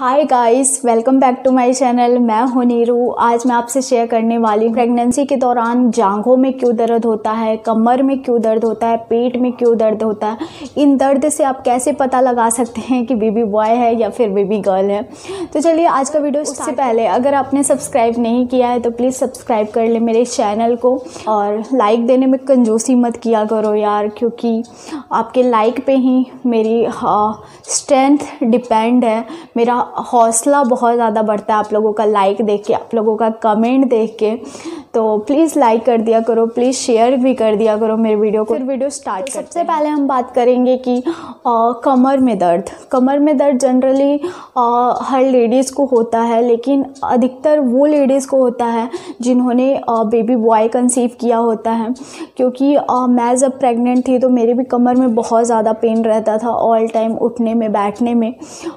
Hi guys welcome back to my channel मैं हूँ नीरू। आज मैं आपसे शेयर करने वाली हूँ। प्रेगनेंसी के दौरान जांघों में क्यों दर्द होता है कमर में क्यों दर्द होता है पेट में क्यों दर्द होता है इन दर्द से आप कैसे पता लगा सकते हैं कि बेबी बॉय है या फिर बेबी गर्ल है? तो चलिए आज का वीडियो उससे पहले अगर आपने सब्सक्राइब नहीं किया है तो प्लीज़ सब्सक्राइब कर ले मेरे चैनल को और लाइक देने में कंजूसी मत किया करो यार क्योंकि आपके लाइक पर ही मेरी स्ट्रेंथ डिपेंड है। मेरा हौसला बहुत ज़्यादा बढ़ता है आप लोगों का लाइक देख के, आप लोगों का कमेंट देख के। तो प्लीज़ लाइक कर दिया करो प्लीज़ शेयर भी कर दिया करो मेरे वीडियो को। फिर वीडियो स्टार्ट तो सबसे पहले हम बात करेंगे कि आ, कमर में दर्द। कमर में दर्द जनरली हर लेडीज़ को होता है लेकिन अधिकतर वो लेडीज़ को होता है जिन्होंने बेबी बॉय कंसीव किया होता है। क्योंकि आ, मैं जब प्रेग्नेंट थी तो मेरे भी कमर में बहुत ज़्यादा पेन रहता था ऑल टाइम उठने में बैठने में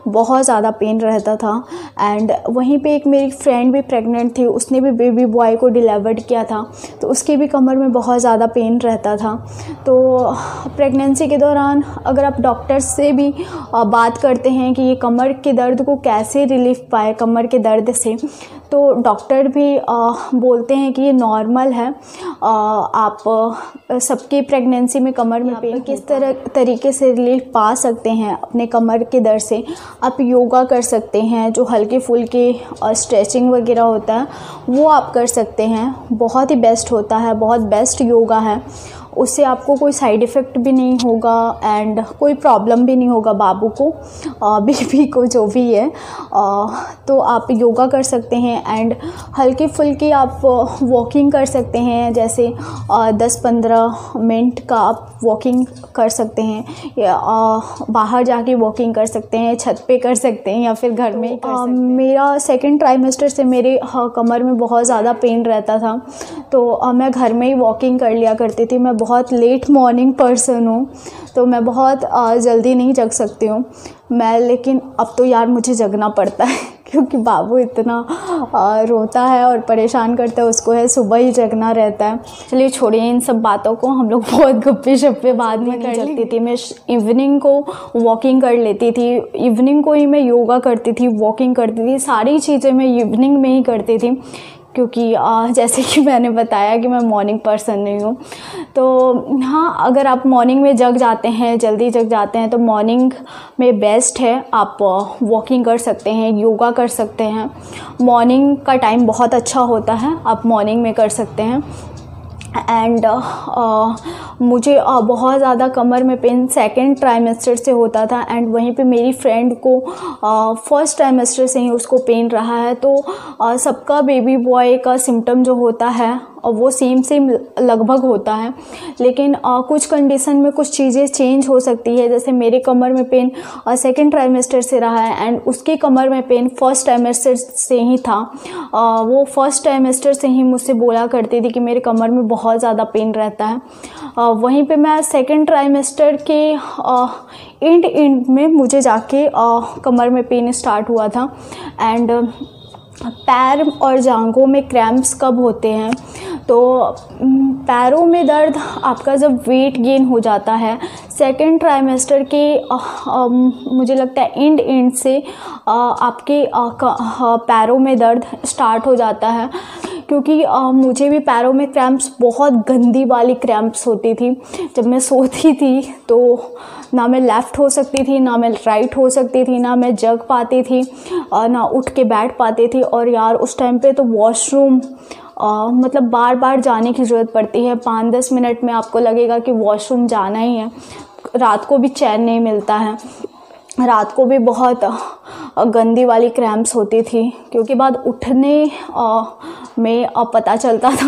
बहुत ज़्यादा पेन रहता था। एंड वहीं पे एक मेरी फ्रेंड भी प्रेग्नेंट थी उसने भी बेबी बॉय को डिलीवर डिलीवर्ड किया था तो उसकी भी कमर में बहुत ज़्यादा पेन रहता था। तो प्रेगनेंसी के दौरान अगर आप डॉक्टर से भी बात करते हैं कि ये कमर के दर्द को कैसे रिलीफ पाए कमर के दर्द से तो डॉक्टर भी बोलते हैं कि ये नॉर्मल है। आप सबकी प्रेगनेंसी में कमर में पेन किस तरह? तरीके से रिलीफ पा सकते हैं अपने कमर के दर्द से? आप योगा कर सकते हैं जो हल्के फुल्के स्ट्रेचिंग वगैरह होता है वो आप कर सकते हैं। बहुत ही बेस्ट होता है बहुत बेस्ट योगा है। उससे आपको कोई साइड इफ़ेक्ट भी नहीं होगा एंड कोई प्रॉब्लम भी नहीं होगा बाबू को बेबी को जो भी है। तो आप योगा कर सकते हैं एंड हल्की फुल्की आप वॉकिंग कर सकते हैं जैसे दस पंद्रह मिनट का आप वॉकिंग कर सकते हैं या बाहर जाके वॉकिंग कर सकते हैं छत पे कर सकते हैं या फिर घर में ही कर सकते हैं। मेरा सेकेंड ट्राइमेस्टर से मेरे कमर में बहुत ज़्यादा पेन रहता था तो मैं घर में ही वॉकिंग कर लिया करती थी मैं बहुत लेट मॉर्निंग पर्सन हूँ तो मैं बहुत जल्दी नहीं जग सकती हूँ। मैं लेकिन अब तो यार मुझे जगना पड़ता है क्योंकि बाबू इतना रोता है और परेशान करता है उसको है सुबह ही जगना रहता है। चलिए छोड़िए इन सब बातों को हम लोग बहुत गप्पे शप्पे बाद में कर सकती थी। मैं इवनिंग को वॉकिंग कर लेती थी। इवनिंग को ही मैं योगा करती थी वॉकिंग करती थी सारी चीज़ें मैं इवनिंग में ही करती थी। क्योंकि जैसे कि मैंने बताया कि मैं मॉर्निंग पर्सन नहीं हूँ तो हाँ अगर आप मॉर्निंग में जग जाते हैं जल्दी जग जाते हैं तो मॉर्निंग में बेस्ट है आप वॉकिंग कर सकते हैं योगा कर सकते हैं। मॉर्निंग का टाइम बहुत अच्छा होता है आप मॉर्निंग में कर सकते हैं। एंड uh, uh, मुझे uh, बहुत ज़्यादा कमर में पेन सेकेंड ट्राइमेस्टर से होता था एंड वहीं पे मेरी फ्रेंड को फ़र्स्ट uh, ट्राइमेस्टर से ही उसको पेन रहा है। तो uh, सबका बेबी बॉय का सिम्टम जो होता है और वो सेम सेम लगभग होता है। लेकिन आ, कुछ कंडीशन में कुछ चीज़ें चेंज हो सकती है। जैसे मेरे कमर में पेन सेकेंड ट्राइमेस्टर से रहा है एंड उसकी कमर में पेन फ़र्स्ट ट्राइमेस्टर से ही था। आ, वो फ़र्स्ट ट्राइमेस्टर से ही मुझसे बोला करती थी कि मेरे कमर में बहुत ज़्यादा पेन रहता है। आ, वहीं पे मैं सेकेंड ट्राइमेस्टर के इंड इंड में मुझे जाके आ, कमर में पेन स्टार्ट हुआ था। एंड पैर और जांघों में क्रैम्प्स कब होते हैं? तो पैरों में दर्द आपका जब वेट गेन हो जाता है सेकेंड ट्राइमेस्टर के मुझे लगता है इंड इंड से आ, आपके पैरों में दर्द स्टार्ट हो जाता है। क्योंकि आ, मुझे भी पैरों में क्रैम्प्स बहुत गंदी वाली क्रैम्प्स होती थी। जब मैं सोती थी तो ना मैं लेफ़्ट हो सकती थी ना मैं राइट हो सकती थी ना मैं जग पाती थी ना उठ के बैठ पाती थी। और यार उस टाइम पे तो वॉशरूम मतलब बार बार जाने की ज़रूरत पड़ती है। पाँच दस मिनट में आपको लगेगा कि वॉशरूम जाना ही है। रात को भी चैन नहीं मिलता है। रात को भी बहुत गंदी वाली क्रैम्प्स होती थी, क्योंकि बाद उठने में अब पता चलता था,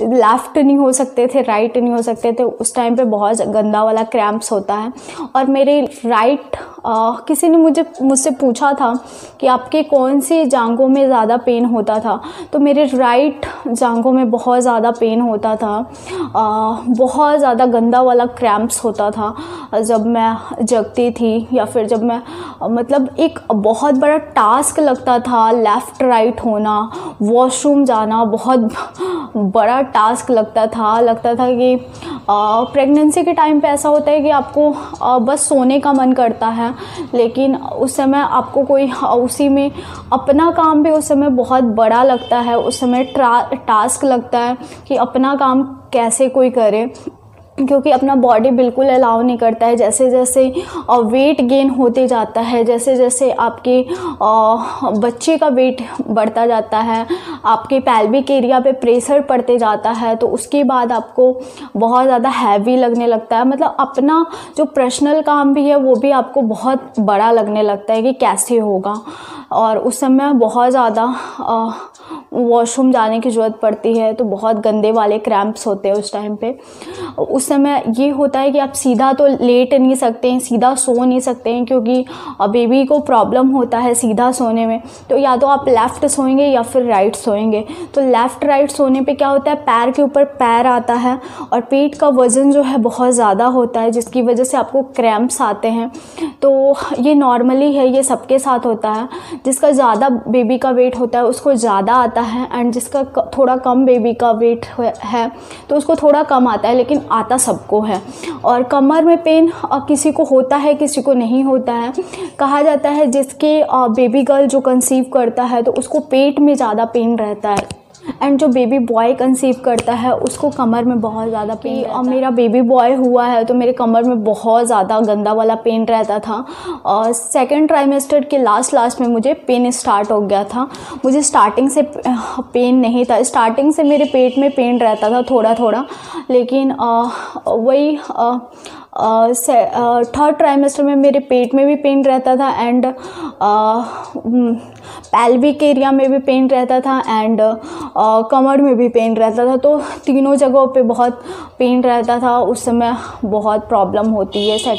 लेफ़्ट नहीं हो सकते थे, राइट नहीं हो सकते थे। उस टाइम पे बहुत गंदा वाला क्रैम्प्स होता है। और मेरे राइट किसी ने मुझे मुझसे पूछा था कि आपके कौन सी जांघों में ज़्यादा पेन होता था? तो मेरे राइट जांघों में बहुत ज़्यादा पेन होता था। आ, बहुत ज़्यादा गंदा वाला क्रैम्प्स होता था। जब मैं जगती थी या फिर जब मैं मतलब एक बहुत बड़ा टास्क लगता था लेफ़्ट राइट होना वॉशरूम जाना बहुत बड़ा टास्क लगता था। लगता था कि प्रेगनेंसी के टाइम पे ऐसा होता है कि आपको आ, बस सोने का मन करता है। लेकिन उस समय आपको कोई उसी में अपना काम भी उस समय बहुत बड़ा लगता है, उस समय टास्क लगता है कि अपना काम कैसे कोई करे। क्योंकि अपना बॉडी बिल्कुल अलाउ नहीं करता है। जैसे जैसे वेट गेन होते जाता है जैसे जैसे आपके बच्चे का वेट बढ़ता जाता है, आपके पैल्विक एरिया पे प्रेशर पड़ते जाता है तो उसके बाद आपको बहुत ज़्यादा हैवी लगने लगता है। मतलब अपना जो पर्सनल काम भी है, वो भी आपको बहुत बड़ा लगने लगता है कि कैसे होगा। और उस समय बहुत ज़्यादा वॉशरूम जाने की ज़रूरत पड़ती है तो बहुत गंदे वाले क्रैम्प्स होते हैं उस टाइम पे। उस समय ये होता है कि आप सीधा तो लेट नहीं सकते हैं, सीधा सो नहीं सकते हैं, क्योंकि बेबी को प्रॉब्लम होता है सीधा सोने में। तो या तो आप लेफ़्ट सोएँगे या फिर राइट सोएँगे। तो लेफ़्ट राइट सोने पे क्या होता है, पैर के ऊपर पैर आता है और पेट का वज़न जो है बहुत ज़्यादा होता है, जिसकी वजह से आपको क्रैम्प्स आते हैं। तो ये नॉर्मली है, ये सबके साथ होता है। जिसका ज़्यादा बेबी का वेट होता है, उसको ज़्यादा आता है एंड जिसका थोड़ा कम बेबी का वेट है तो उसको थोड़ा कम आता है, लेकिन आता सबको है। और कमर में पेन किसी को होता है, किसी को नहीं होता है। कहा जाता है जिसके बेबी गर्ल जो कंसीव करता है तो उसको पेट में ज़्यादा पेन रहता है। एंड जो बेबी बॉय कंसीव करता है उसको कमर में बहुत ज़्यादा पेन और मेरा बेबी बॉय हुआ है तो मेरे कमर में बहुत ज़्यादा गंदा वाला पेन रहता था। और सेकेंड ट्राइमेस्टर के लास्ट लास्ट में मुझे पेन स्टार्ट हो गया था। मुझे स्टार्टिंग से पेन नहीं था। स्टार्टिंग से मेरे पेट में पेन रहता था थोड़ा थोड़ा लेकिन वही थर्ड ट्राइमेस्टर में मेरे पेट में भी पेन रहता था एंड पैल्विक एरिया में भी पेन रहता था एंड कमर में भी पेन रहता था। तो तीनों जगहों पे बहुत पेन रहता था। उस समय बहुत प्रॉब्लम होती है।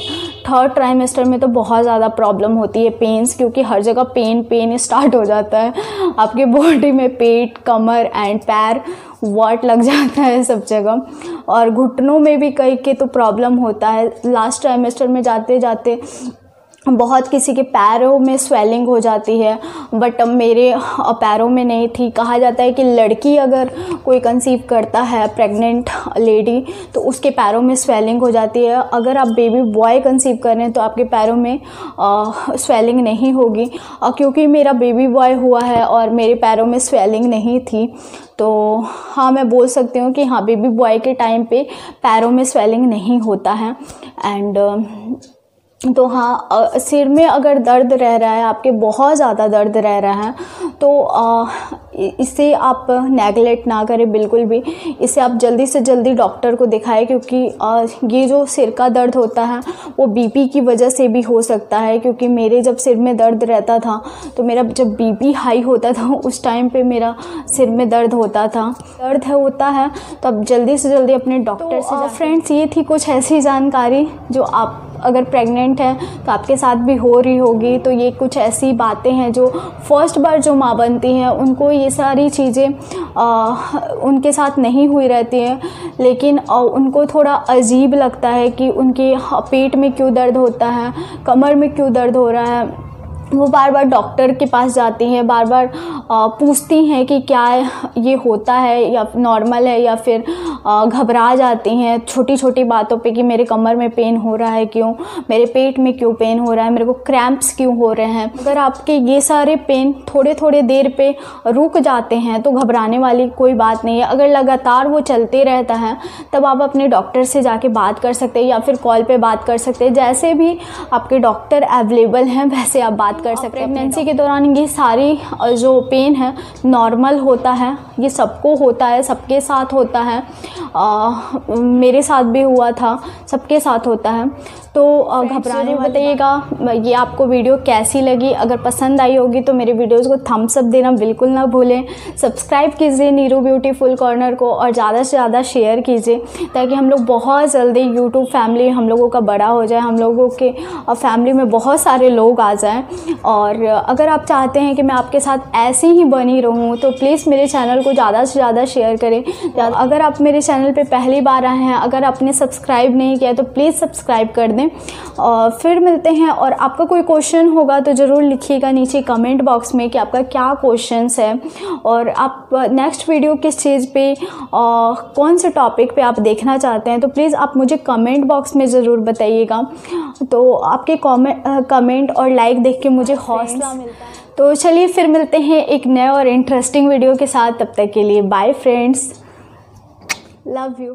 थर्ड ट्राइमेस्टर में तो बहुत ज़्यादा प्रॉब्लम होती है पेन्स क्योंकि हर जगह पेन पेन स्टार्ट हो जाता है। आपके बॉडी में पेट, कमर एंड पैर वाट लग जाता है सब जगह। और घुटनों में भी कई के तो प्रॉब्लम होता है। लास्ट ट्राइमेस्टर में जाते जाते बहुत किसी के पैरों में स्वेलिंग हो जाती है बट मेरे पैरों में नहीं थी। कहा जाता है कि लड़की अगर कोई कंसीव करता है प्रेग्नेंट लेडी तो उसके पैरों में स्वेलिंग हो जाती है। अगर आप बेबी बॉय कंसीव कर तो आपके पैरों में आ, स्वेलिंग नहीं होगी। क्योंकि मेरा बेबी बॉय हुआ है और मेरे पैरों में स्वेलिंग नहीं थी तो हाँ मैं बोल सकती हूँ कि हाँ बेबी बॉय के टाइम पे पैरों में स्वेलिंग नहीं होता है। एंड तो हाँ सिर में अगर दर्द रह रहा है आपके बहुत ज़्यादा दर्द रह रहा है तो इसे आप नेगलेक्ट ना करें बिल्कुल भी। इसे आप जल्दी से जल्दी डॉक्टर को दिखाएँ क्योंकि ये जो सिर का दर्द होता है वो बीपी की वजह से भी हो सकता है क्योंकि मेरे जब सिर में दर्द रहता था तो मेरा जब बीपी हाई होता था उस टाइम पे मेरा सिर में दर्द होता था। दर्द है होता है तो आप जल्दी से जल्दी अपने डॉक्टर तो, से फ्रेंड्स ये थी कुछ ऐसी जानकारी जो आप अगर प्रेग्नेंट हैं तो आपके साथ भी हो रही होगी। तो ये कुछ ऐसी बातें हैं जो फ़र्स्ट बार जो माँ बनती हैं उनको ये सारी चीज़ें उनके साथ नहीं हुई रहती हैं। लेकिन आ, उनको थोड़ा अजीब लगता है कि उनके पेट में क्यों दर्द होता है कमर में क्यों दर्द हो रहा है। वो बार बार डॉक्टर के पास जाती हैं, बार बार पूछती हैं कि क्या ये होता है या नॉर्मल है या फिर घबरा जाती हैं छोटी छोटी बातों पे कि मेरे कमर में पेन हो रहा है क्यों, मेरे पेट में क्यों पेन हो रहा है, मेरे को क्रैम्प्स क्यों हो रहे हैं। अगर आपके ये सारे पेन थोड़े थोड़े देर पे रुक जाते हैं तो घबराने वाली कोई बात नहीं है। अगर लगातार वो चलते रहता है, तब आप अपने डॉक्टर से जाके बात कर सकते हैं या फिर कॉल पर बात कर सकते हैं। जैसे भी आपके डॉक्टर अवेलेबल हैं, वैसे आप बात बात कर सकते हैं। प्रेगनेंसी के दौरान ये सारी जो पेन है नॉर्मल होता है। ये सबको होता है सबके साथ होता है। आ, मेरे साथ भी हुआ था सबके साथ होता है। तो घबराने बताइएगा ये आपको वीडियो कैसी लगी? अगर पसंद आई होगी तो मेरे वीडियोज़ को थम्स अप देना बिल्कुल ना भूलें। सब्सक्राइब कीजिए नीरू ब्यूटीफुल कॉर्नर को और ज़्यादा से ज़्यादा शेयर कीजिए ताकि हम लोग बहुत जल्दी यूट्यूब फैमिली हम लोगों का बड़ा हो जाए हम लोगों के फैमिली में बहुत सारे लोग आ जाएँ। और अगर आप चाहते हैं कि मैं आपके साथ ऐसे ही बनी रहूँ तो प्लीज़ मेरे चैनल को ज़्यादा से ज़्यादा शेयर करें। अगर आप मेरे चैनल पर पहली बार आए हैं अगर आपने सब्सक्राइब नहीं किया तो प्लीज़ सब्सक्राइब कर दें। करें और फिर मिलते हैं और आपका कोई क्वेश्चन होगा तो ज़रूर लिखिएगा नीचे कमेंट बॉक्स में कि आपका क्या क्वेश्चन है। और आप नेक्स्ट वीडियो किस चीज़ पे कौन से टॉपिक पे आप देखना चाहते हैं तो प्लीज़ आप मुझे कमेंट बॉक्स में ज़रूर बताइएगा। तो आपके कमेंट कमेंट और लाइक देख के मुझे हौसला मिलता है। तो चलिए फिर मिलते हैं एक नए और इंटरेस्टिंग वीडियो के साथ। तब तक के लिए बाय फ्रेंड्स लव यू